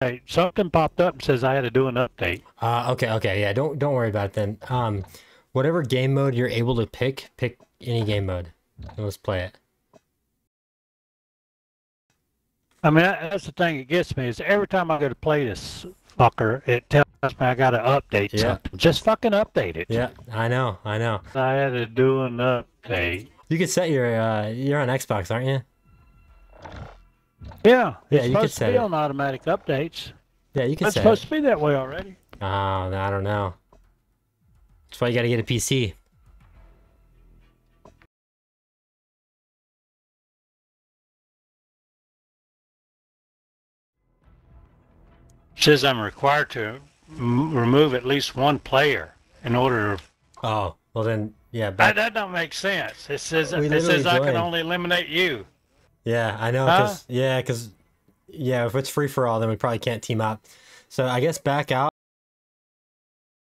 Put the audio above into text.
Hey, something popped up and says I had to do an update. Uh, okay, okay, yeah. Don't don't worry about it then. Um, whatever game mode you're able to pick, pick any game mode. And let's play it. I mean, that's the thing that gets me is every time I go to play this fucker, it tells me I got to update Yeah. something. Just fucking update it. Yeah, I know, I know. I had to do an update. You could set your uh, you're on Xbox, aren't you? Yeah, Yeah, it's you could supposed set to be it. on automatic updates. Yeah, you can It's set supposed it. to be that way already. Oh, I don't know. That's why you got to get a PC. says I'm required to m- remove at least one player in order to. Oh, well then, yeah, That, back, that don't make sense. It says We it literally says I can only eliminate you. Yeah, I know, Huh? cause yeah, cause yeah, if it's free for all, then we probably can't team up. So I guess back out